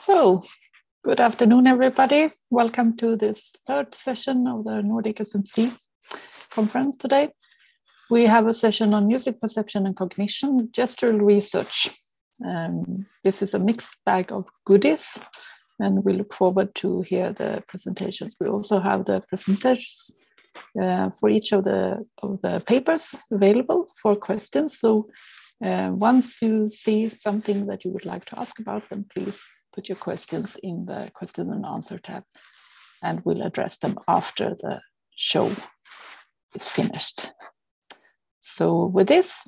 So, good afternoon, everybody. Welcome to this third session of the Nordic SMC conference today. We have a session on music perception and cognition, gestural research. Um, this is a mixed bag of goodies, and we look forward to hear the presentations. We also have the presenters uh, for each of the, of the papers available for questions. So uh, once you see something that you would like to ask about, then please put your questions in the question and answer tab and we'll address them after the show is finished. So with this,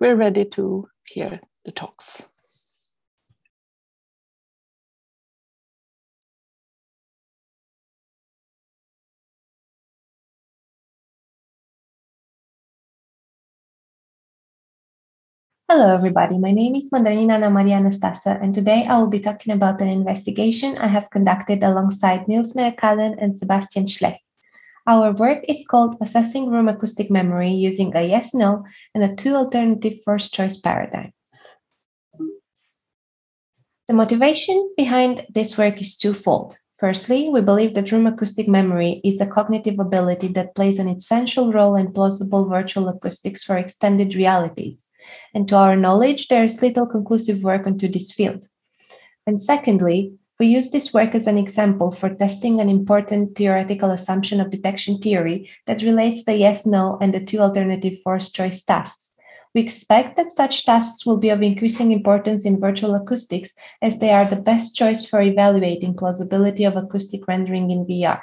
we're ready to hear the talks. Hello, everybody. My name is Madalina Ana Maria Anastasiu, and today I will be talking about an investigation I have conducted alongside Nils Meyer-Kahlen and Sebastian Schlecht. Our work is called Assessing Room Acoustic Memory using a yes no and a two alternative forced choice paradigm. The motivation behind this work is twofold. Firstly, we believe that room acoustic memory is a cognitive ability that plays an essential role in plausible virtual acoustics for extended realities and to our knowledge, there is little conclusive work onto this field. And secondly, we use this work as an example for testing an important theoretical assumption of detection theory that relates the yes no and the two alternative forced choice tasks. We expect that such tasks will be of increasing importance in virtual acoustics as they are the best choice for evaluating plausibility of acoustic rendering in VR.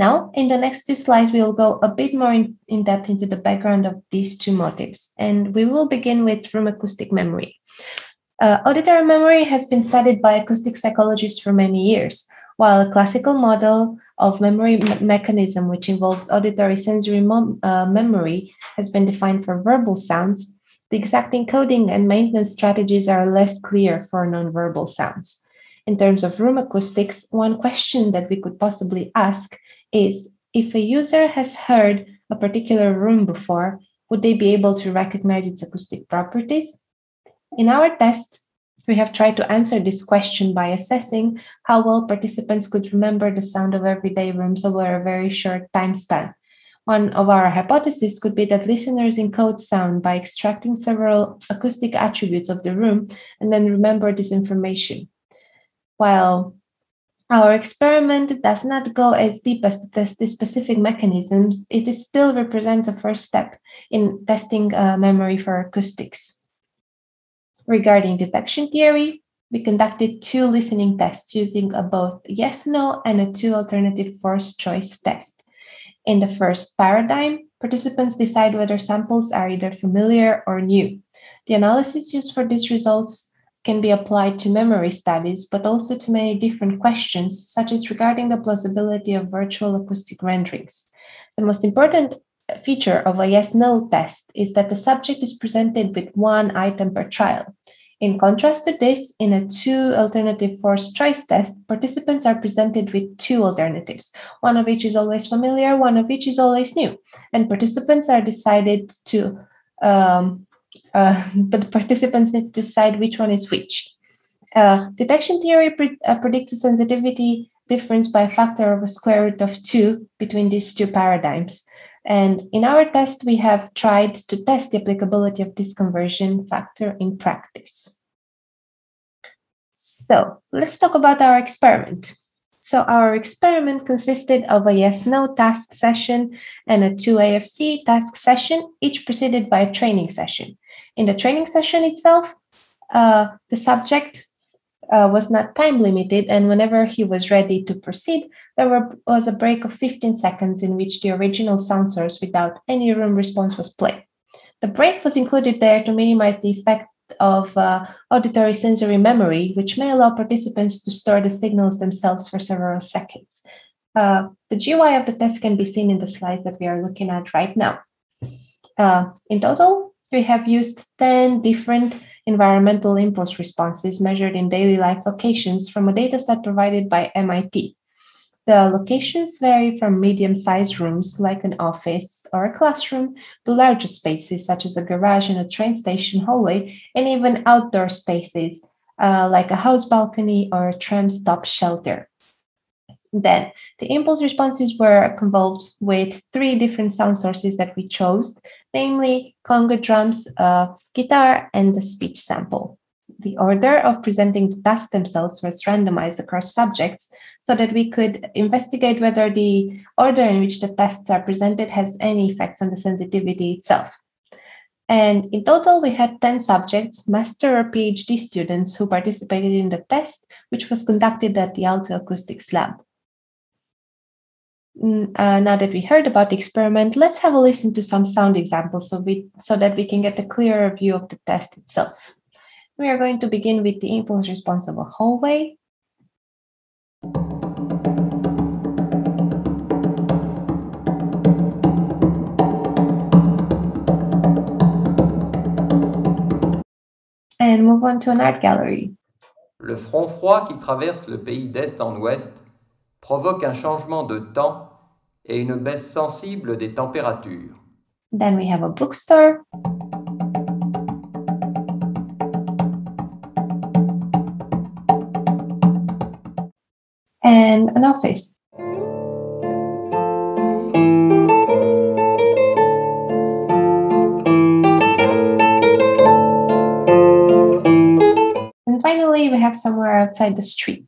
Now, in the next two slides, we will go a bit more in, in depth into the background of these two motives. And we will begin with room acoustic memory. Uh, auditory memory has been studied by acoustic psychologists for many years, while a classical model of memory me- mechanism, which involves auditory sensory uh, memory, has been defined for verbal sounds. The exact encoding and maintenance strategies are less clear for nonverbal sounds. In terms of room acoustics, one question that we could possibly ask is if a user has heard a particular room before, would they be able to recognize its acoustic properties? In our test, we have tried to answer this question by assessing how well participants could remember the sound of everyday rooms over a very short time span. One of our hypotheses could be that listeners encode sound by extracting several acoustic attributes of the room and then remember this information. While our experiment does not go as deep as to test the specific mechanisms. It still represents a first step in testing uh, memory for acoustics. Regarding detection theory, we conducted two listening tests using a both yes no and a two alternative forced choice test. In the first paradigm, participants decide whether samples are either familiar or new. The analysis used for these results can be applied to memory studies, but also to many different questions, such as regarding the plausibility of virtual acoustic renderings. The most important feature of a yes no test is that the subject is presented with one item per trial. In contrast to this, in a two alternative forced choice test, participants are presented with two alternatives, one of which is always familiar, one of which is always new. And participants are decided to um, uh, but participants need to decide which one is which. Uh, detection theory pre- uh, predicts the sensitivity difference by a factor of a square root of two between these two paradigms. And in our test, we have tried to test the applicability of this conversion factor in practice. So let's talk about our experiment. So our experiment consisted of a yes-no task session and a 2AFC task session, each preceded by a training session. In the training session itself, uh, the subject uh, was not time limited, and whenever he was ready to proceed, there were, was a break of 15 seconds in which the original sound source without any room response was played. The break was included there to minimize the effect of uh, auditory sensory memory, which may allow participants to store the signals themselves for several seconds. Uh, the GUI of the test can be seen in the slides that we are looking at right now. Uh, in total, we have used 10 different environmental impulse responses measured in daily life locations from a dataset provided by MIT. The locations vary from medium sized rooms like an office or a classroom to larger spaces such as a garage and a train station hallway, and even outdoor spaces uh, like a house balcony or a tram stop shelter. Then the impulse responses were convolved with three different sound sources that we chose, namely conga drums, uh, guitar, and the speech sample. The order of presenting the tasks themselves was randomized across subjects so that we could investigate whether the order in which the tests are presented has any effects on the sensitivity itself. And in total, we had 10 subjects, master or PhD students, who participated in the test, which was conducted at the Aalto Acoustics Lab. Uh, now that we heard about the experiment, let's have a listen to some sound examples so, we, so that we can get a clearer view of the test itself. We are going to begin with the impulse response of a hallway. And move on to an art gallery. Le front froid qui traverse le pays d'est en ouest provoque un changement de temps et une baisse sensible des températures. Then we have a bookstore. And an office. And finally, we have somewhere outside the street.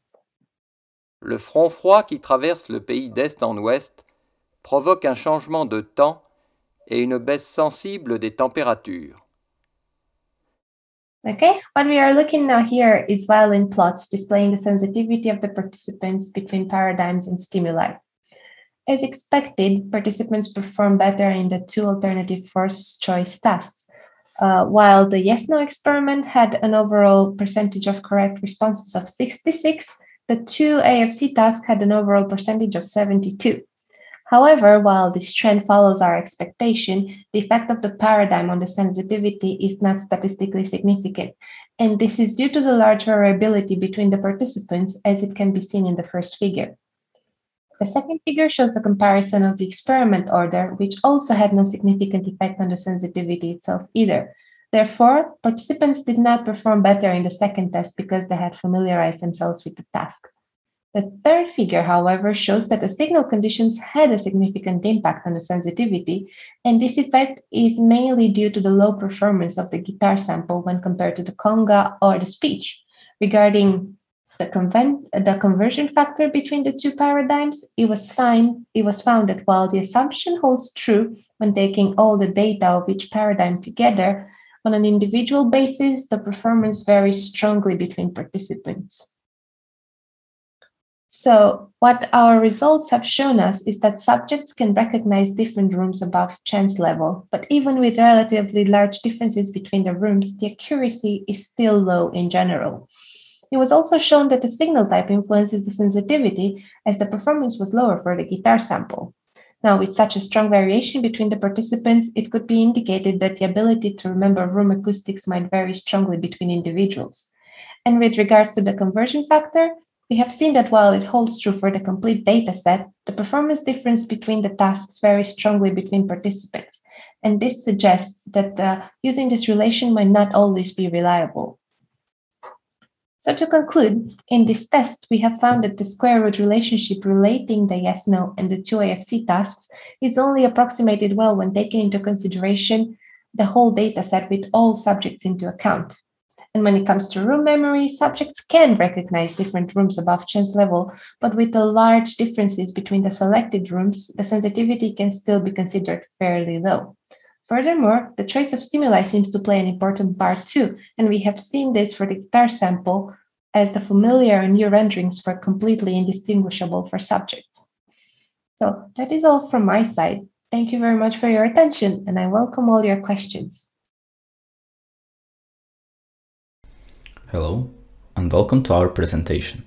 Le front froid qui traverse le pays d'est en ouest provoque un changement de temps et une baisse sensible des températures. Okay, what we are looking now here is violin plots displaying the sensitivity of the participants between paradigms and stimuli. As expected, participants perform better in the two alternative forced choice tasks, uh, while the yes no experiment had an overall percentage of correct responses of 66, the two AFC tasks had an overall percentage of 72. However, while this trend follows our expectation, the effect of the paradigm on the sensitivity is not statistically significant. And this is due to the large variability between the participants, as it can be seen in the first figure. The second figure shows a comparison of the experiment order, which also had no significant effect on the sensitivity itself either. Therefore, participants did not perform better in the second test because they had familiarized themselves with the task. The third figure, however, shows that the signal conditions had a significant impact on the sensitivity, and this effect is mainly due to the low performance of the guitar sample when compared to the conga or the speech. Regarding the, conven- the conversion factor between the two paradigms, it was fine. It was found that while the assumption holds true when taking all the data of each paradigm together, on an individual basis, the performance varies strongly between participants. So, what our results have shown us is that subjects can recognize different rooms above chance level, but even with relatively large differences between the rooms, the accuracy is still low in general. It was also shown that the signal type influences the sensitivity, as the performance was lower for the guitar sample. Now, with such a strong variation between the participants, it could be indicated that the ability to remember room acoustics might vary strongly between individuals. And with regards to the conversion factor, we have seen that while it holds true for the complete data set, the performance difference between the tasks varies strongly between participants. And this suggests that uh, using this relation might not always be reliable. So to conclude, in this test, we have found that the square root relationship relating the yes, no, and the two AFC tasks is only approximated well when taking into consideration the whole data set with all subjects into account. And when it comes to room memory, subjects can recognize different rooms above chance level, but with the large differences between the selected rooms, the sensitivity can still be considered fairly low. Furthermore, the choice of stimuli seems to play an important part too, and we have seen this for the guitar sample as the familiar and new renderings were completely indistinguishable for subjects. So that is all from my side. Thank you very much for your attention, and I welcome all your questions. Hello, and welcome to our presentation.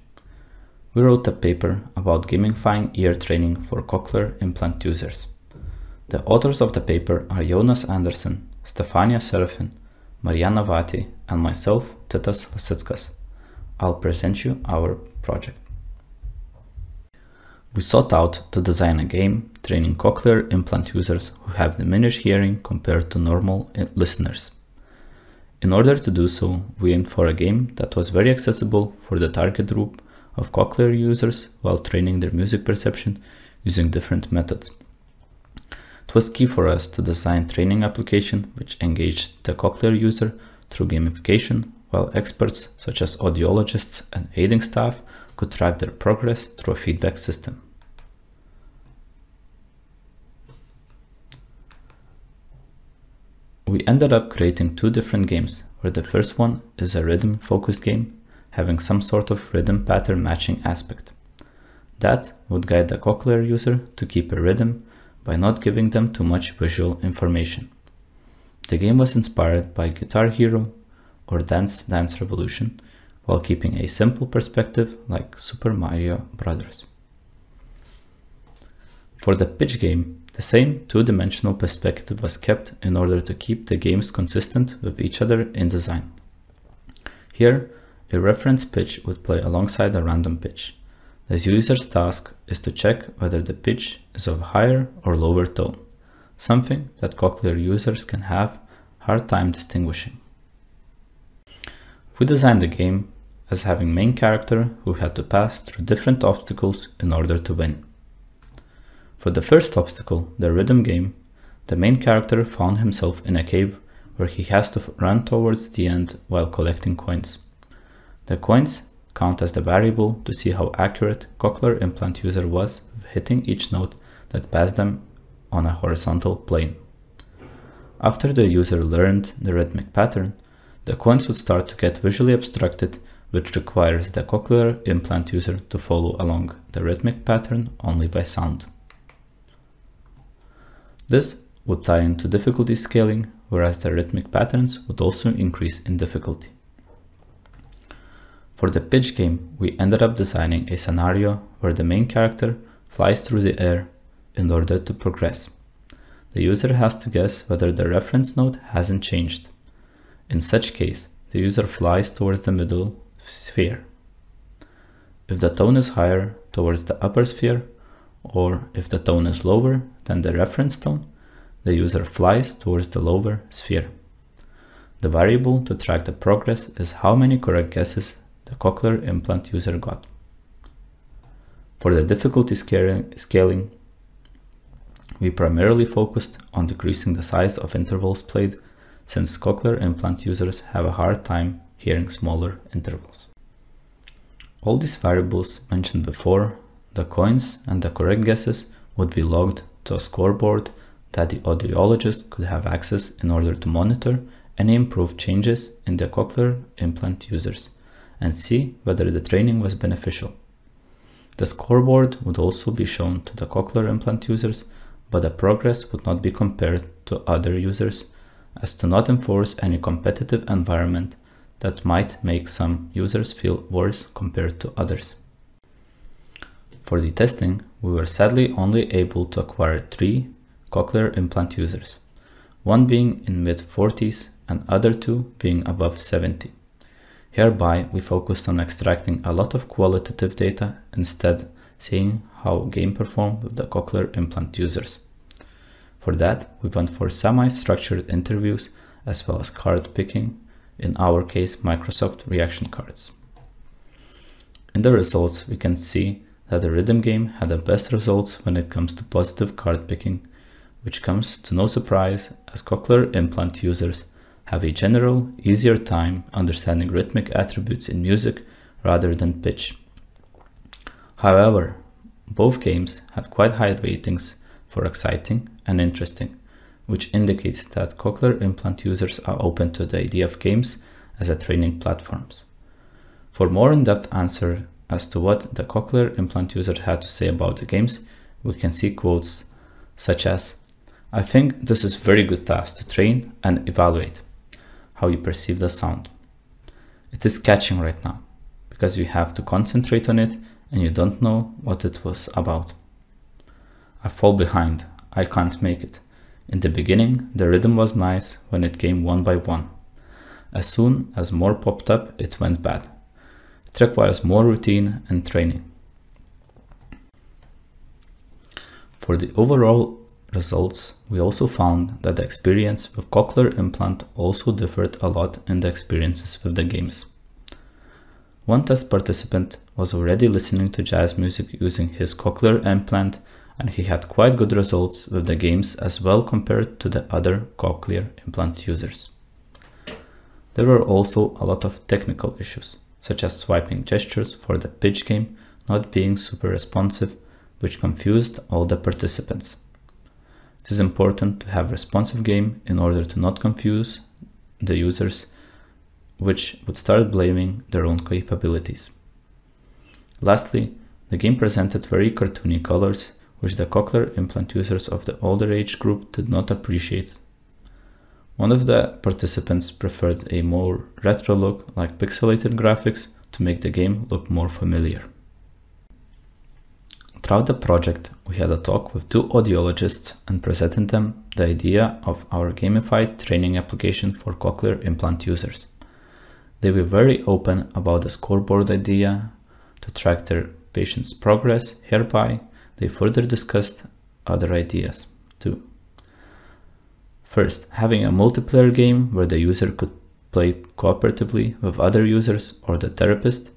We wrote a paper about gamifying ear training for cochlear implant users. The authors of the paper are Jonas Andersen, Stefania Serafin, Mariana Vati, and myself, Titas Lasitskas. I'll present you our project. We sought out to design a game training cochlear implant users who have diminished hearing compared to normal eh, listeners. In order to do so, we aimed for a game that was very accessible for the target group of cochlear users while training their music perception using different methods. It was key for us to design training application which engaged the cochlear user through gamification, while experts such as audiologists and aiding staff could track their progress through a feedback system. We ended up creating two different games, where the first one is a rhythm focused game, having some sort of rhythm pattern matching aspect. That would guide the cochlear user to keep a rhythm by not giving them too much visual information. The game was inspired by Guitar Hero or Dance Dance Revolution, while keeping a simple perspective like Super Mario Bros. For the pitch game, the same two-dimensional perspective was kept in order to keep the games consistent with each other in design. Here, a reference pitch would play alongside a random pitch. The user's task is to check whether the pitch is of higher or lower tone, something that cochlear users can have hard time distinguishing. We designed the game as having main character who had to pass through different obstacles in order to win. For the first obstacle, the rhythm game, the main character found himself in a cave where he has to run towards the end while collecting coins. The coins count as the variable to see how accurate cochlear implant user was with hitting each note that passed them on a horizontal plane. After the user learned the rhythmic pattern, the coins would start to get visually obstructed which requires the cochlear implant user to follow along the rhythmic pattern only by sound. This would tie into difficulty scaling, whereas the rhythmic patterns would also increase in difficulty. For the pitch game, we ended up designing a scenario where the main character flies through the air in order to progress. The user has to guess whether the reference note hasn't changed. In such case, the user flies towards the middle sphere. If the tone is higher towards the upper sphere, or if the tone is lower than the reference tone, the user flies towards the lower sphere. The variable to track the progress is how many correct guesses the cochlear implant user got. For the difficulty scaling, we primarily focused on decreasing the size of intervals played since cochlear implant users have a hard time hearing smaller intervals. All these variables mentioned before the coins and the correct guesses would be logged to a scoreboard that the audiologist could have access in order to monitor any improved changes in the cochlear implant users and see whether the training was beneficial. The scoreboard would also be shown to the cochlear implant users, but the progress would not be compared to other users as to not enforce any competitive environment that might make some users feel worse compared to others. For the testing, we were sadly only able to acquire three cochlear implant users, one being in mid 40s and other two being above 70. Hereby, we focused on extracting a lot of qualitative data instead seeing how game performed with the cochlear implant users. For that, we went for semi-structured interviews as well as card picking, in our case Microsoft reaction cards. In the results, we can see that the rhythm game had the best results when it comes to positive card picking, which comes to no surprise as cochlear implant users have a general, easier time understanding rhythmic attributes in music rather than pitch. However, both games had quite high ratings for exciting and interesting, which indicates that cochlear implant users are open to the idea of games as a training platforms. For more in-depth answer as to what the cochlear implant user had to say about the games, we can see quotes such as, I think this is very good task to train and evaluate how you perceive the sound. It is catching right now because you have to concentrate on it and you don't know what it was about. I fall behind, I can't make it. In the beginning, the rhythm was nice when it came one by one. As soon as more popped up, it went bad. It requires more routine and training. For the overall results, we also found that the experience with cochlear implant also differed a lot in the experiences with the games. One test participant was already listening to jazz music using his cochlear implant and he had quite good results with the games as well compared to the other cochlear implant users. There were also a lot of technical issues, such as swiping gestures for the pitch game not being super responsive, which confused all the participants. It is important to have responsive game in order to not confuse the users, which would start blaming their own capabilities. Lastly, the game presented very cartoony colors, which the cochlear implant users of the older age group did not appreciate. One of the participants preferred a more retro look like pixelated graphics to make the game look more familiar. Throughout the project, we had a talk with two audiologists and presented them the idea of our gamified training application for cochlear implant users. They were very open about the scoreboard idea to track their patient's progress, hereby they further discussed other ideas too. First, having a multiplayer game where the user could play cooperatively with other users or the therapist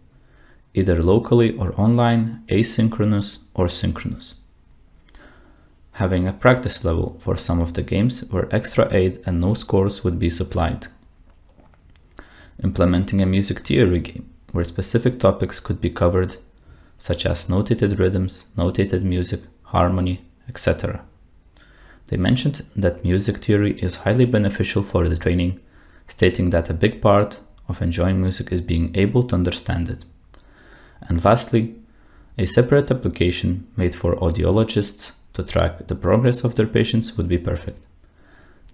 either locally or online, asynchronous or synchronous. Having a practice level for some of the games where extra aid and no scores would be supplied. Implementing a music theory game where specific topics could be covered, such as notated rhythms, notated music, harmony, etc. They mentioned that music theory is highly beneficial for the training, stating that a big part of enjoying music is being able to understand it. And lastly, a separate application made for audiologists to track the progress of their patients would be perfect.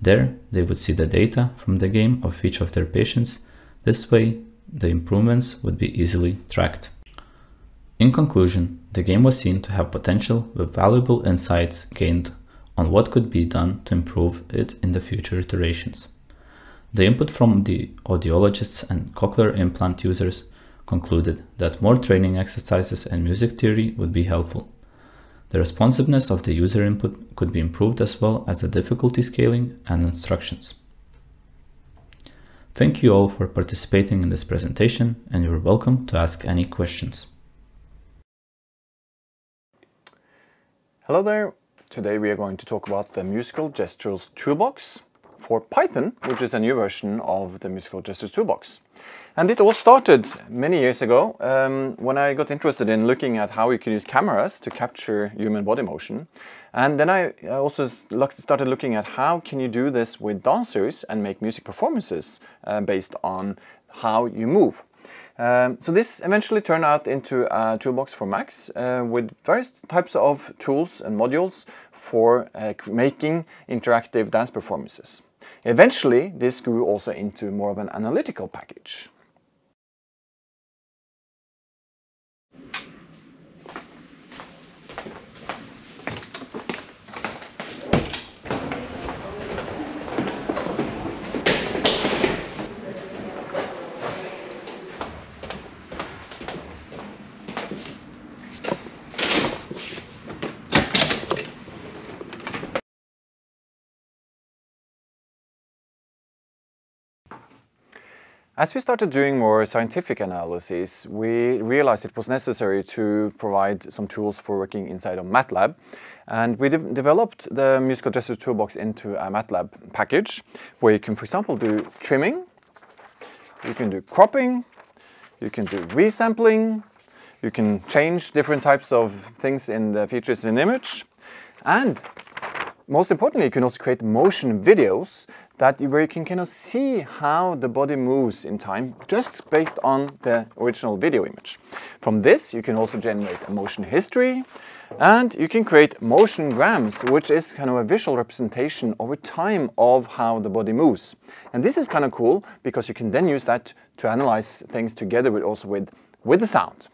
There, they would see the data from the game of each of their patients. This way, the improvements would be easily tracked. In conclusion, the game was seen to have potential with valuable insights gained on what could be done to improve it in the future iterations. The input from the audiologists and cochlear implant users concluded that more training exercises and music theory would be helpful. The responsiveness of the user input could be improved as well as the difficulty scaling and instructions. Thank you all for participating in this presentation and you're welcome to ask any questions. Hello there. Today we are going to talk about the Musical Gestures Toolbox for Python, which is a new version of the Musical Gestures Toolbox. And it all started many years ago um, when I got interested in looking at how we could use cameras to capture human body motion. And then I also started looking at how can you do this with dancers and make music performances uh, based on how you move. Um, so this eventually turned out into a toolbox for Max uh, with various types of tools and modules for uh, making interactive dance performances. Eventually, this grew also into more of an analytical package. As we started doing more scientific analysis, we realized it was necessary to provide some tools for working inside of MATLAB. And we de developed the Musical Gestures Toolbox into a MATLAB package where you can, for example, do trimming, you can do cropping, you can do resampling, you can change different types of things in the features in image, and most importantly, you can also create motion videos that where you can kind of see how the body moves in time just based on the original video image. From this, you can also generate a motion history and you can create motion grams, which is kind of a visual representation over time of how the body moves. And this is kind of cool because you can then use that to analyze things together with also with, with the sound.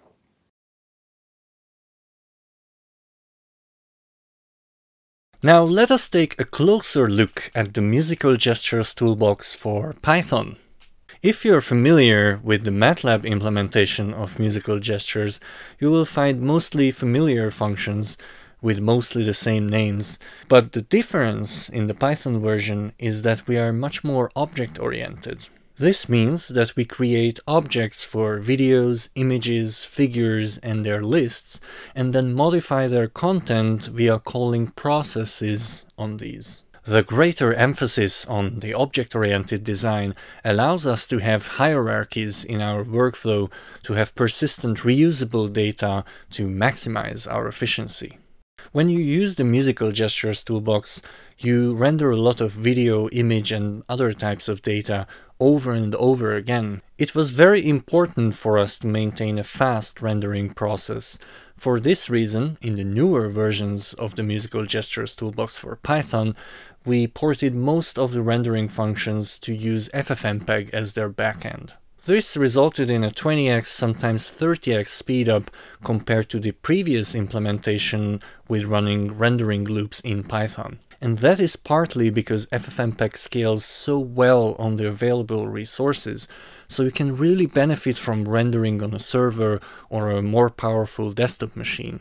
Now let us take a closer look at the Musical Gestures toolbox for Python. If you're familiar with the MATLAB implementation of musical gestures, you will find mostly familiar functions with mostly the same names, but the difference in the Python version is that we are much more object-oriented. This means that we create objects for videos, images, figures, and their lists, and then modify their content via calling processes on these. The greater emphasis on the object-oriented design allows us to have hierarchies in our workflow to have persistent reusable data to maximize our efficiency. When you use the musical gestures toolbox, you render a lot of video, image, and other types of data over and over again. It was very important for us to maintain a fast rendering process. For this reason, in the newer versions of the Musical Gestures Toolbox for Python, we ported most of the rendering functions to use FFmpeg as their backend. This resulted in a 20x, sometimes 30x speedup compared to the previous implementation with running rendering loops in Python. And that is partly because FFmpeg scales so well on the available resources, so you can really benefit from rendering on a server or a more powerful desktop machine.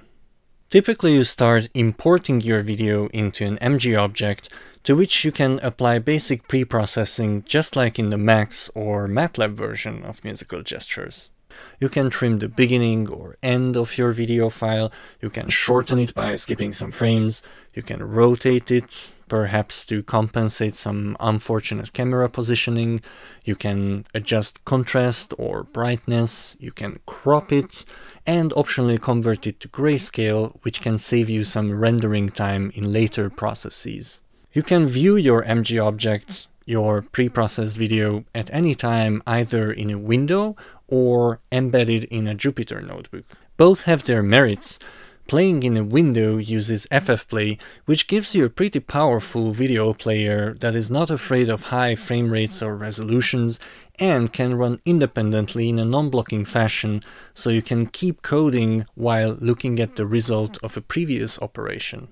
Typically you start importing your video into an MG object to which you can apply basic pre-processing just like in the Max or MATLAB version of musical gestures. You can trim the beginning or end of your video file, you can shorten it by skipping some frames, you can rotate it, perhaps to compensate some unfortunate camera positioning, you can adjust contrast or brightness, you can crop it, and optionally convert it to grayscale, which can save you some rendering time in later processes. You can view your MG objects your pre-processed video at any time either in a window or embedded in a Jupyter notebook. Both have their merits. Playing in a window uses FFplay, which gives you a pretty powerful video player that is not afraid of high frame rates or resolutions and can run independently in a non-blocking fashion, so you can keep coding while looking at the result of a previous operation.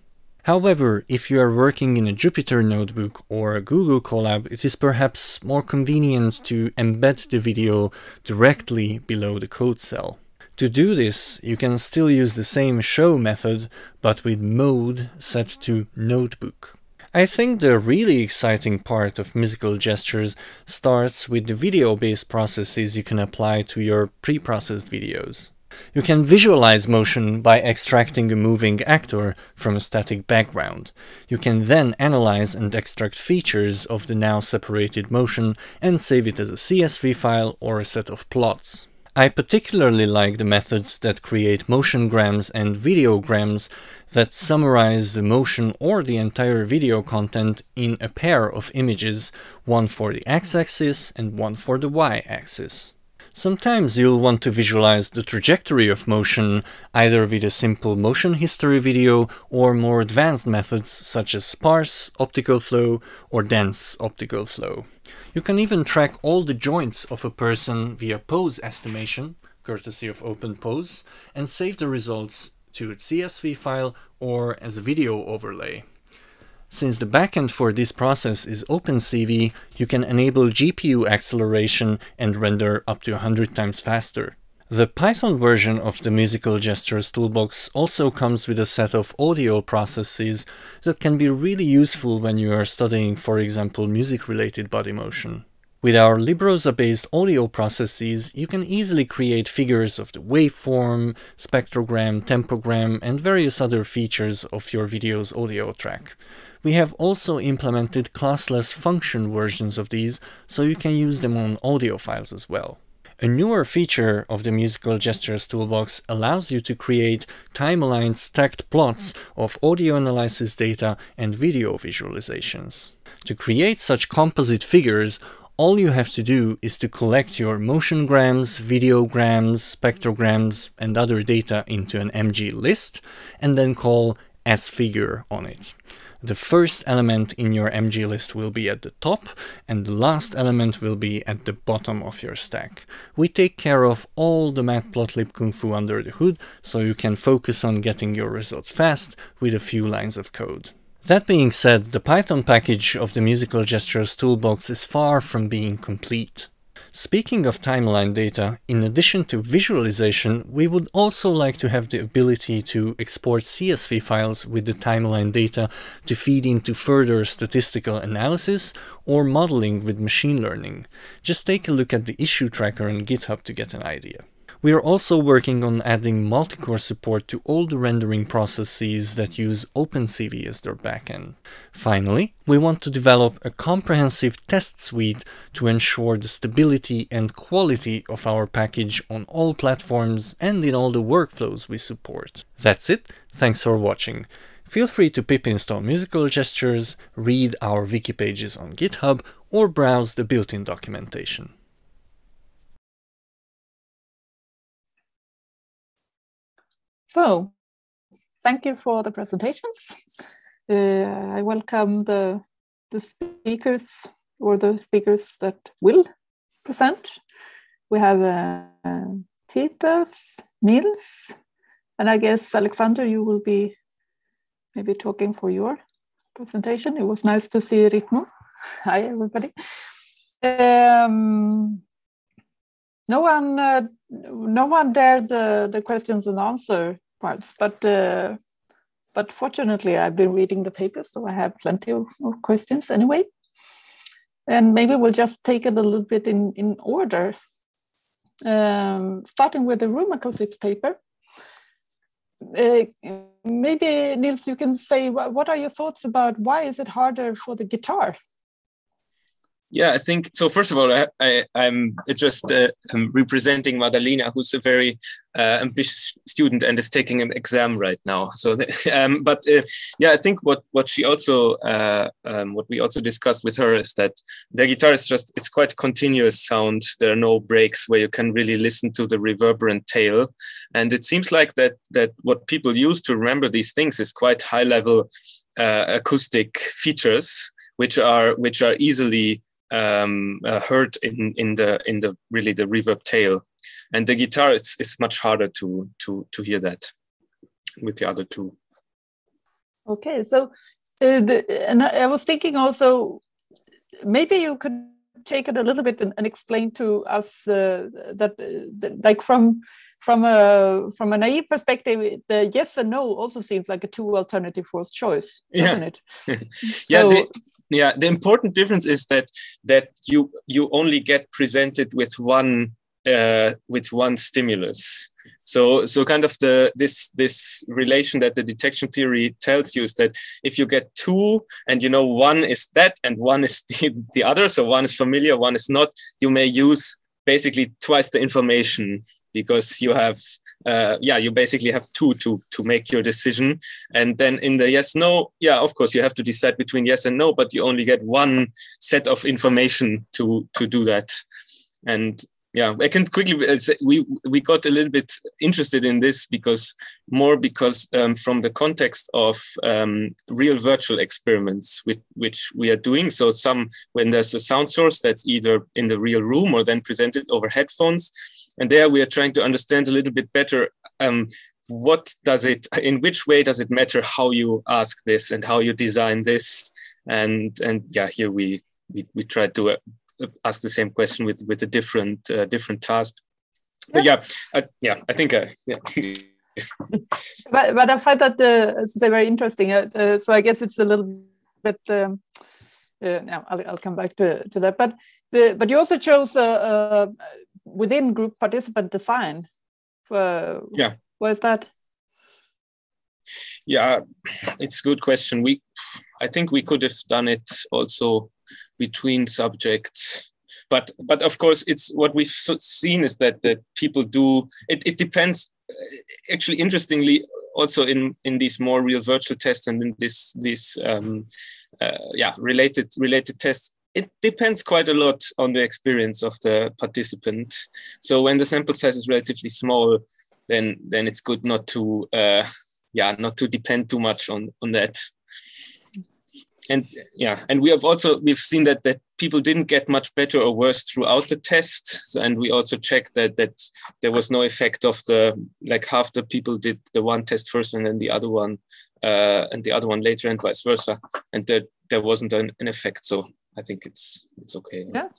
However, if you are working in a Jupyter notebook or a Google Colab, it is perhaps more convenient to embed the video directly below the code cell. To do this, you can still use the same show method, but with mode set to notebook. I think the really exciting part of musical gestures starts with the video-based processes you can apply to your pre-processed videos. You can visualize motion by extracting a moving actor from a static background. You can then analyze and extract features of the now separated motion and save it as a CSV file or a set of plots. I particularly like the methods that create motiongrams and videograms that summarize the motion or the entire video content in a pair of images, one for the x-axis and one for the y-axis. Sometimes you'll want to visualize the trajectory of motion either with a simple motion history video or more advanced methods such as sparse optical flow or dense optical flow. You can even track all the joints of a person via pose estimation, courtesy of OpenPose, and save the results to a CSV file or as a video overlay. Since the backend for this process is OpenCV, you can enable GPU acceleration and render up to 100 times faster. The Python version of the Musical Gestures toolbox also comes with a set of audio processes that can be really useful when you are studying, for example, music-related body motion. With our Librosa-based audio processes, you can easily create figures of the waveform, spectrogram, tempogram, and various other features of your video's audio track. We have also implemented classless function versions of these, so you can use them on audio files as well. A newer feature of the Musical Gestures toolbox allows you to create time-aligned stacked plots of audio analysis data and video visualizations. To create such composite figures, all you have to do is to collect your motiongrams, videograms, spectrograms, and other data into an MG list, and then call sfigure on it. The first element in your MG list will be at the top and the last element will be at the bottom of your stack. We take care of all the matplotlib kung fu under the hood so you can focus on getting your results fast with a few lines of code. That being said, the Python package of the Musical Gestures toolbox is far from being complete. Speaking of timeline data, in addition to visualization, we would also like to have the ability to export CSV files with the timeline data to feed into further statistical analysis or modeling with machine learning. Just take a look at the issue tracker on GitHub to get an idea. We are also working on adding multicore support to all the rendering processes that use OpenCV as their backend. Finally, we want to develop a comprehensive test suite to ensure the stability and quality of our package on all platforms and in all the workflows we support. That's it, thanks for watching. Feel free to pip install musical gestures, read our wiki pages on GitHub, or browse the built-in documentation. So, thank you for the presentations. Uh, I welcome the, the speakers or the speakers that will present. We have uh, Titas, Nils, and I guess Alexander, you will be maybe talking for your presentation. It was nice to see Ritmo. Hi, everybody. Um, no one, uh, no one dared the, the questions and answer parts, but uh, but fortunately, I've been reading the papers, so I have plenty of, questions anyway. And maybe we'll just take it a little bit in in order, um, starting with the room acoustics paper. Uh, maybe Nils, you can say what are your thoughts about why is it harder for the guitar yeah, I think so. First of all, I, am just uh, I'm representing Madalina, who's a very uh, ambitious student and is taking an exam right now. So, um, but uh, yeah, I think what what she also uh, um, what we also discussed with her is that the guitar is just it's quite continuous sound. There are no breaks where you can really listen to the reverberant tail, and it seems like that that what people use to remember these things is quite high level uh, acoustic features, which are which are easily um, uh, heard in in the in the really the reverb tail, and the guitar it's it's much harder to to to hear that with the other two. Okay, so uh, the, and I was thinking also maybe you could take it a little bit and, and explain to us uh, that, uh, that like from from a from a naive perspective, the yes and no also seems like a two alternative forced choice, doesn't it? yeah, so, the, yeah the important difference is that that you you only get presented with one uh, with one stimulus. So so kind of the this this relation that the detection theory tells you is that if you get two and you know one is that and one is the, the other so one is familiar one is not you may use basically twice the information because you have uh, yeah you basically have two to to make your decision. And then in the yes no yeah of course you have to decide between yes and no but you only get one set of information to to do that. And yeah i can quickly uh, say we we got a little bit interested in this because more because um, from the context of um, real virtual experiments with which we are doing so some when there's a sound source that's either in the real room or then presented over headphones and there we are trying to understand a little bit better um, what does it, in which way does it matter how you ask this and how you design this? And, and yeah, here we, we, we try to uh, ask the same question with, with a different, uh, different task. But yeah, I, yeah, I think, uh, yeah. but, but I find that uh, say very interesting. Uh, uh, so I guess it's a little bit. Um, uh, I'll, I'll come back to, to that. But the, but you also chose uh, uh, within group participant design. Uh, yeah. Why is that? Yeah, it's a good question. We, I think we could have done it also between subjects, but but of course it's what we've seen is that that people do. It it depends. Uh, actually, interestingly, also in in these more real virtual tests and in this this um, uh, yeah related related tests it depends quite a lot on the experience of the participant. So when the sample size is relatively small, then then it's good not to uh, yeah not to depend too much on on that. And yeah, and we have also we've seen that that people didn't get much better or worse throughout the test. So, and we also checked that that there was no effect of the like half the people did the one test first and then the other one uh, and the other one later and vice versa, and that there wasn't an, an effect. So I think it's it's okay. Yeah.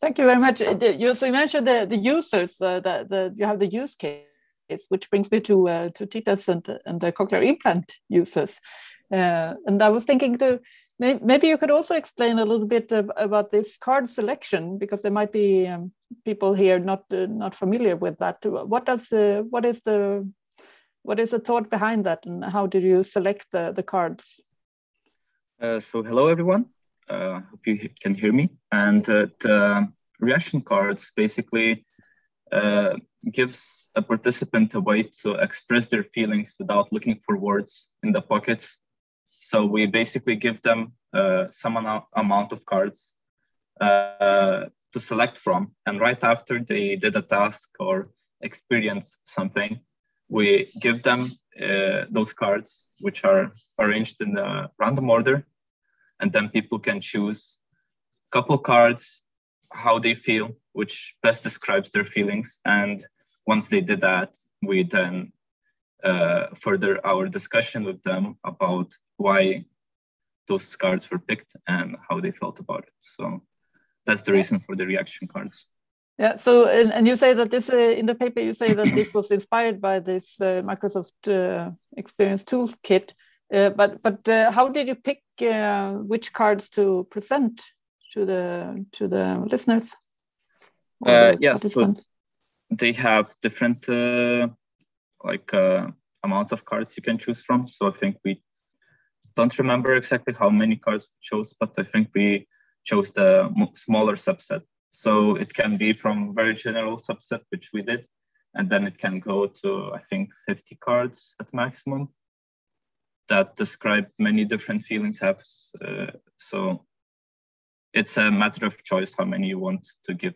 Thank you very much. You, so you mentioned the, the users, uh, the, the, you have the use case, which brings me to, uh, to Titas and, and the cochlear implant users. Uh, and I was thinking to, maybe you could also explain a little bit about this card selection, because there might be um, people here not uh, not familiar with that. What does uh, what is the what is the thought behind that, and how do you select the the cards? Uh, so hello everyone. Uh, hope you can hear me. And uh, the reaction cards basically uh, gives a participant a way to express their feelings without looking for words in the pockets. So we basically give them uh, some amount of cards uh, to select from. And right after they did a task or experience something, we give them uh, those cards, which are arranged in a random order and then people can choose a couple cards how they feel which best describes their feelings and once they did that we then uh, further our discussion with them about why those cards were picked and how they felt about it so that's the reason for the reaction cards yeah so and, and you say that this uh, in the paper you say that this was inspired by this uh, microsoft uh, experience toolkit uh, but but uh, how did you pick uh, which cards to present to the to the listeners? Uh, yes, so they have different uh, like amounts of cards you can choose from. So I think we don't remember exactly how many cards we chose, but I think we chose the smaller subset. So it can be from very general subset, which we did, and then it can go to I think 50 cards at maximum that describe many different feelings have. Uh, so it's a matter of choice how many you want to give.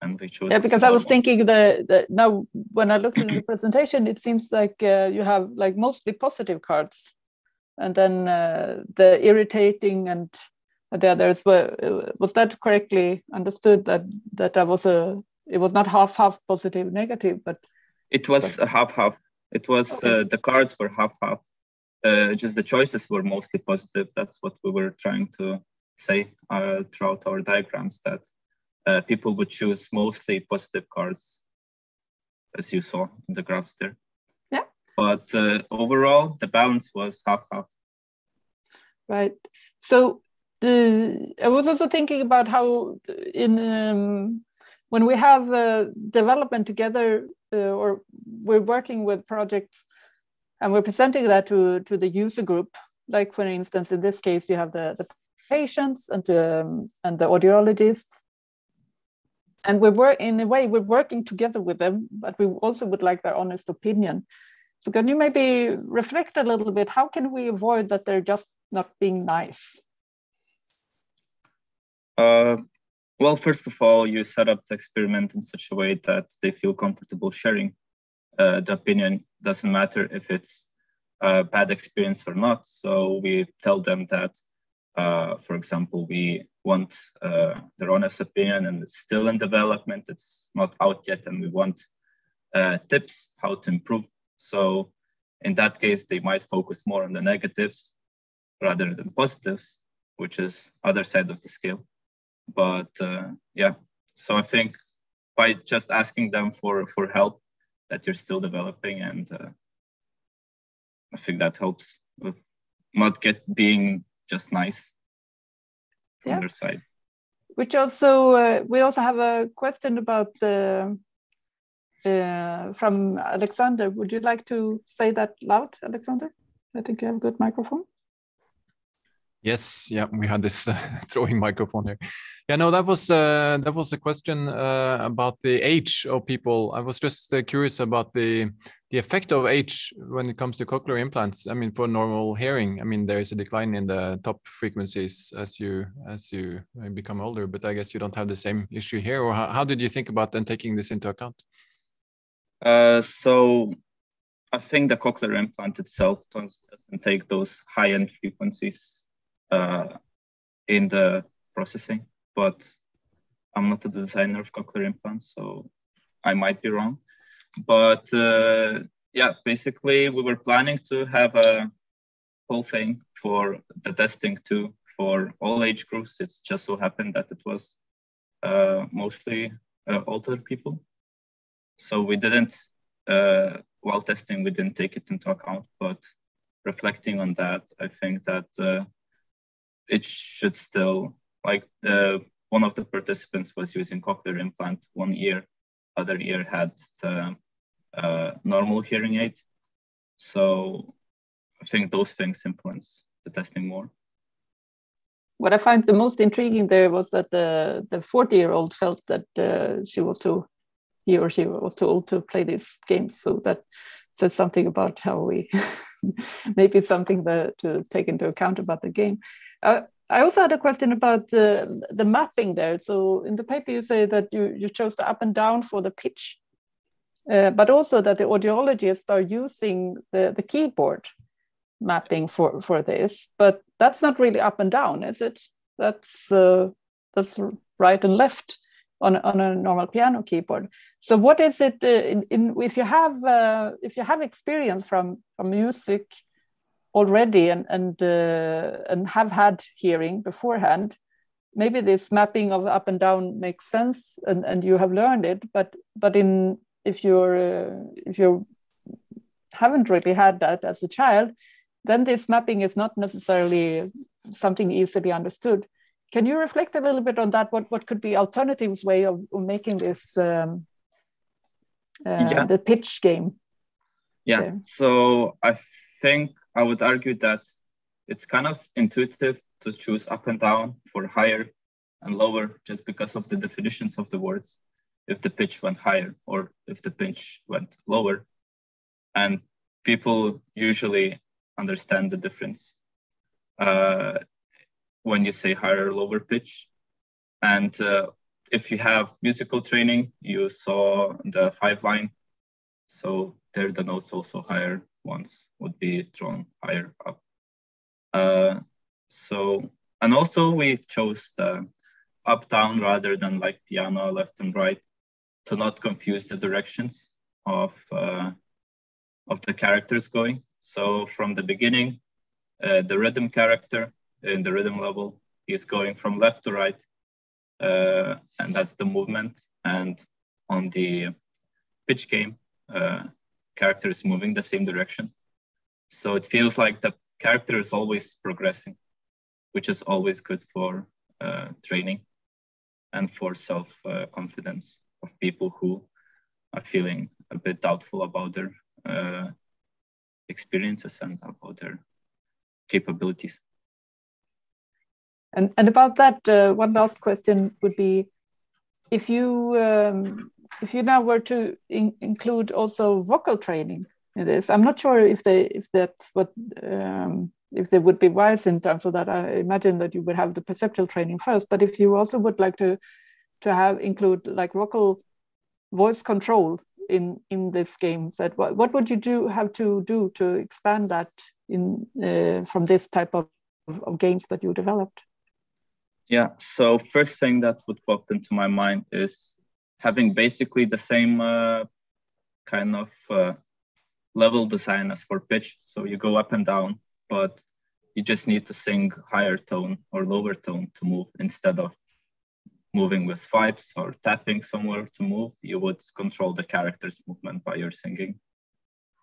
And we chose. Yeah, because I was thinking that, now when I looked at the presentation, it seems like uh, you have like mostly positive cards, and then uh, the irritating and the others. Were, was that correctly understood? That that I was a it was not half half positive negative, but it was but, half half. It was okay. uh, the cards were half half uh, just the choices were mostly positive. That's what we were trying to say uh, throughout our diagrams that uh, people would choose mostly positive cards, as you saw in the graphs there. But uh, overall, the balance was half half. Right. So the I was also thinking about how in um, when we have uh, development together uh, or we're working with projects and we're presenting that to, to the user group. Like for instance, in this case, you have the, the patients and um, and the audiologist. And we were in a way, we're working together with them, but we also would like their honest opinion. So can you maybe reflect a little bit? How can we avoid that they're just not being nice? Uh, well, first of all, you set up the experiment in such a way that they feel comfortable sharing uh, the opinion doesn't matter if it's a bad experience or not. So we tell them that, uh, for example, we want uh, their honest opinion and it's still in development, it's not out yet, and we want uh, tips how to improve. So in that case, they might focus more on the negatives rather than positives, which is other side of the scale. But uh, yeah, so I think by just asking them for, for help, that you're still developing and uh, i think that helps with not get being just nice from yeah. their side which also uh, we also have a question about the uh, from alexander would you like to say that loud alexander i think you have a good microphone Yes, yeah, we had this uh, throwing microphone here. Yeah, no, that was uh, that was a question uh, about the age of people. I was just uh, curious about the the effect of age when it comes to cochlear implants. I mean, for normal hearing, I mean, there is a decline in the top frequencies as you as you uh, become older. But I guess you don't have the same issue here. Or how, how did you think about then taking this into account? Uh, so I think the cochlear implant itself doesn't take those high end frequencies uh, in the processing, but I'm not a designer of cochlear implants, so I might be wrong. But uh, yeah, basically, we were planning to have a whole thing for the testing too for all age groups. It's just so happened that it was uh, mostly uh, older people. So we didn't, uh, while testing, we didn't take it into account, but reflecting on that, I think that uh, it should still, like the one of the participants was using cochlear implant one year, other year had the uh, normal hearing aid. So I think those things influence the testing more. What I find the most intriguing there was that the the 40 year old felt that uh, she was too he or she was too old to play these games. So that says something about how we maybe something that, to take into account about the game. Uh, I also had a question about the, the mapping there. So in the paper, you say that you, you chose the up and down for the pitch, uh, but also that the audiologists are using the, the keyboard mapping for, for this. But that's not really up and down, is it? That's, uh, that's right and left on, on a normal piano keyboard. So what is it uh, in, in, if you have uh, if you have experience from, from music already and and uh, and have had hearing beforehand maybe this mapping of up and down makes sense and, and you have learned it but but in if you're uh, if you haven't really had that as a child then this mapping is not necessarily something easily understood can you reflect a little bit on that what what could be alternatives way of, of making this um, uh, yeah. the pitch game yeah there? so i think I would argue that it's kind of intuitive to choose up and down for higher and lower just because of the definitions of the words if the pitch went higher or if the pitch went lower. And people usually understand the difference uh, when you say higher or lower pitch. And uh, if you have musical training, you saw the five line. So there the notes also higher ones would be drawn higher up. Uh, so, and also we chose the up down rather than like piano left and right to not confuse the directions of uh, of the characters going. So from the beginning, uh, the rhythm character in the rhythm level is going from left to right, uh, and that's the movement. And on the pitch game, uh, character is moving the same direction. So it feels like the character is always progressing, which is always good for uh, training and for self uh, confidence of people who are feeling a bit doubtful about their uh, experiences and about their capabilities. And, and about that, uh, one last question would be if you um, if you now were to in include also vocal training in this, I'm not sure if they if that's what um, if they would be wise in terms of that. I imagine that you would have the perceptual training first, but if you also would like to to have include like vocal voice control in in this game, that what, what would you do have to do to expand that in uh, from this type of, of games that you developed? Yeah. So first thing that would pop into my mind is having basically the same uh, kind of uh, level design as for pitch. So you go up and down, but you just need to sing higher tone or lower tone to move instead of moving with swipes or tapping somewhere to move. You would control the character's movement by your singing.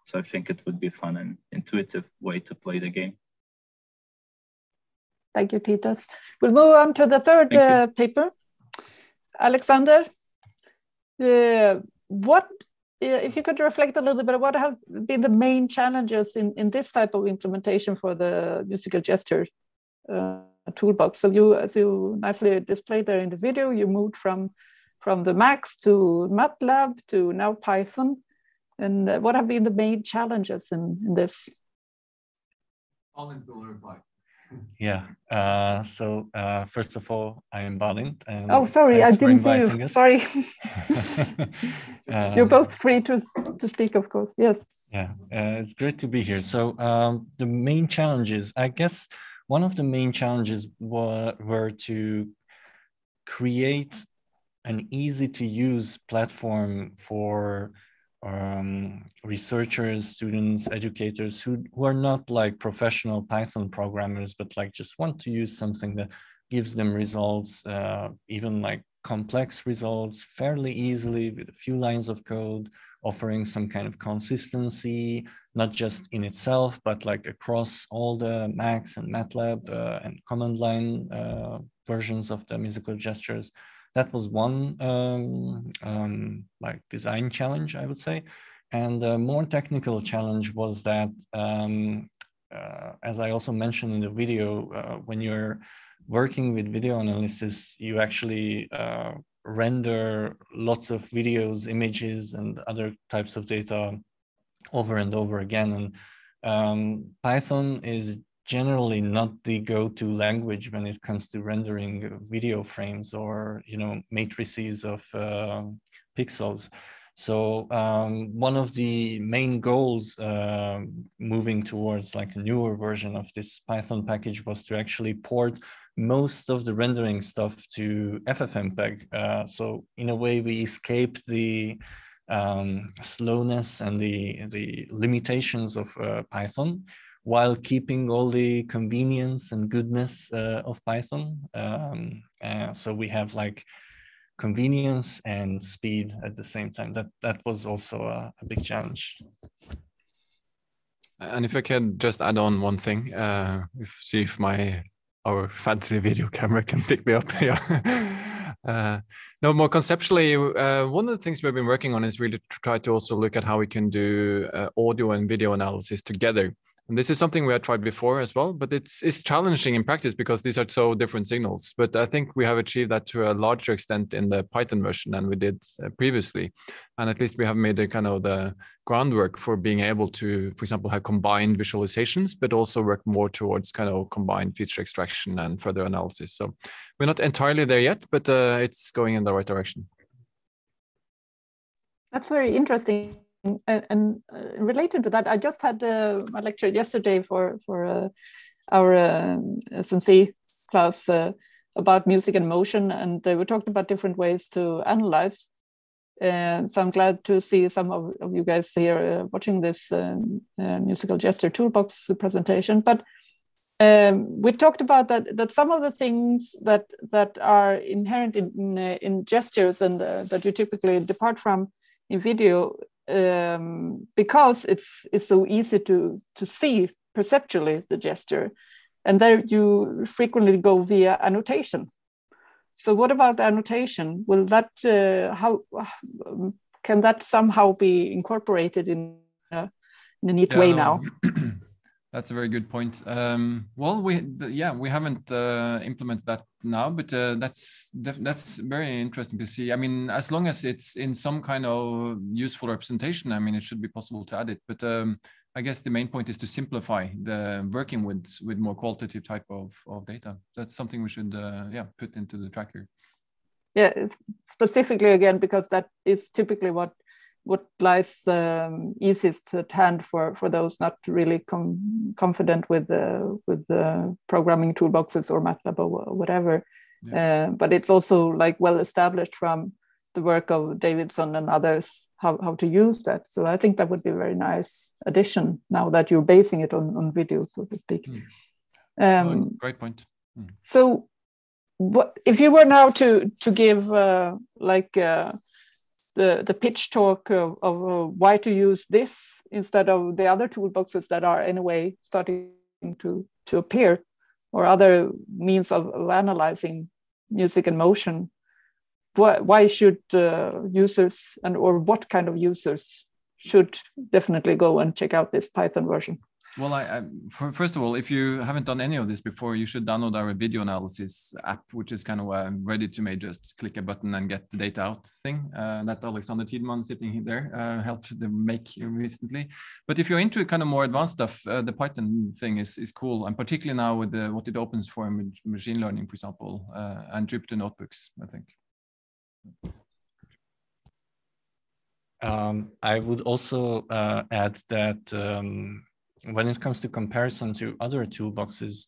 So I think it would be fun and intuitive way to play the game. Thank you, Titas. We'll move on to the third uh, paper. Alexander, uh, what if you could reflect a little bit, what have been the main challenges in, in this type of implementation for the musical gesture uh, toolbox? So you, as you nicely displayed there in the video, you moved from from the Max to MATLAB to now Python. And uh, what have been the main challenges in, in this? All in reply. Yeah. Uh, so uh, first of all, I am Balint. And oh, sorry, I didn't see you. Sorry. um, You're both free to to speak, of course. Yes. Yeah, uh, it's great to be here. So um, the main challenges, I guess, one of the main challenges were were to create an easy to use platform for um, researchers, students, educators who, who are not like professional Python programmers, but like just want to use something that gives them results, uh, even like complex results fairly easily with a few lines of code, offering some kind of consistency, not just in itself, but like across all the Max and MATLAB uh, and command line uh, versions of the musical gestures. That was one um, um, like design challenge, I would say. And a more technical challenge was that, um, uh, as I also mentioned in the video, uh, when you're working with video analysis, you actually uh, render lots of videos, images, and other types of data over and over again. And um, Python is generally not the go-to language when it comes to rendering video frames or you know matrices of uh, pixels. So um, one of the main goals uh, moving towards like a newer version of this Python package was to actually port most of the rendering stuff to FFmpeg. Uh, so in a way, we escaped the um, slowness and the, the limitations of uh, Python while keeping all the convenience and goodness uh, of Python. Um, uh, so we have like convenience and speed at the same time. That that was also a, a big challenge. And if I can just add on one thing, uh, if, see if my our fancy video camera can pick me up here. uh, no, more conceptually, uh, one of the things we've been working on is really to try to also look at how we can do uh, audio and video analysis together. And this is something we had tried before as well, but it's it's challenging in practice because these are so different signals. But I think we have achieved that to a larger extent in the Python version than we did uh, previously, and at least we have made a kind of the groundwork for being able to, for example, have combined visualizations, but also work more towards kind of combined feature extraction and further analysis. So we're not entirely there yet, but uh, it's going in the right direction. That's very interesting and, and uh, related to that, I just had a lecture yesterday for for uh, our uh, SMC class uh, about music and motion, and were talking about different ways to analyze. And so I'm glad to see some of, of you guys here uh, watching this um, musical gesture toolbox presentation. But um, we talked about that that some of the things that that are inherent in in, in gestures and that you typically depart from in video um, because it's it's so easy to to see perceptually the gesture, and there you frequently go via annotation. So what about the annotation? Will that uh, how can that somehow be incorporated in a, in a neat yeah, way now? That's a very good point. Um, well, we yeah we haven't uh, implemented that now, but uh, that's that's very interesting to see. I mean, as long as it's in some kind of useful representation, I mean, it should be possible to add it. But um, I guess the main point is to simplify the working with with more qualitative type of of data. That's something we should uh, yeah put into the tracker. Yeah, specifically again because that is typically what what lies um, easiest at hand for for those not really com confident with the with the programming toolboxes or MATLAB or whatever. Yeah. Uh, but it's also like well established from the work of Davidson and others how, how to use that. So I think that would be a very nice addition now that you're basing it on, on video, so to speak. Mm. Um, oh, great point. Mm. So what if you were now to to give uh, like uh, the, the pitch talk of, of uh, why to use this instead of the other toolboxes that are anyway starting to, to appear or other means of, of analyzing music and motion. Why, should uh, users and or what kind of users should definitely go and check out this python version well, I, I first of all, if you haven't done any of this before, you should download our video analysis app, which is kind of a ready to make just click a button and get the data out thing uh, that Alexander Tiedemann sitting there uh, helped them make recently. But if you're into kind of more advanced stuff, uh, the Python thing is is cool, and particularly now with the, what it opens for machine learning, for example, uh, and Jupyter notebooks, I think. Um, I would also uh, add that. Um, when it comes to comparison to other toolboxes,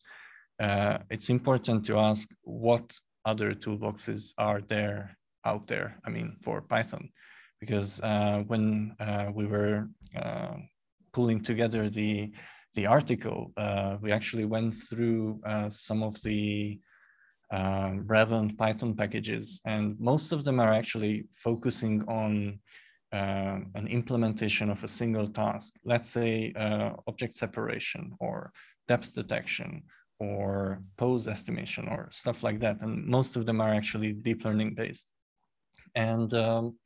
uh, it's important to ask what other toolboxes are there out there, I mean, for Python. Because uh, when uh, we were uh, pulling together the, the article, uh, we actually went through uh, some of the relevant Python packages, and most of them are actually focusing on uh, an implementation of a single task. Let's say uh, object separation or depth detection or pose estimation or stuff like that. And most of them are actually deep learning based. And um,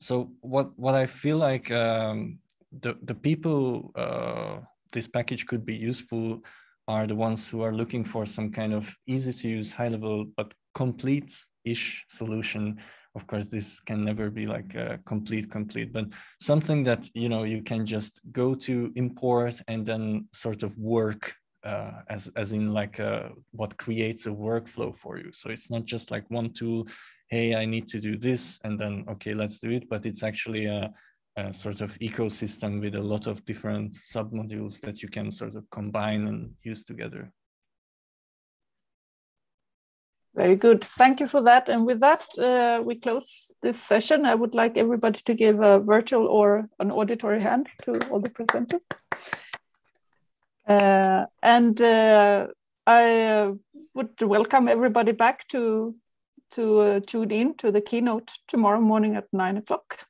so what, what I feel like um, the, the people uh, this package could be useful are the ones who are looking for some kind of easy to use, high level, but complete-ish solution. Of course, this can never be like a complete, complete, but something that, you know, you can just go to import and then sort of work uh, as, as in like a, uh, what creates a workflow for you. So it's not just like one tool, hey, I need to do this, and then, okay, let's do it, but it's actually a, a sort of ecosystem with a lot of different submodules that you can sort of combine and use together. Very good. Thank you for that. And with that, uh, we close this session. I would like everybody to give a virtual or an auditory hand to all the presenters. Uh, and uh, I uh, would welcome everybody back to to uh, tune in to the keynote tomorrow morning at nine o'clock.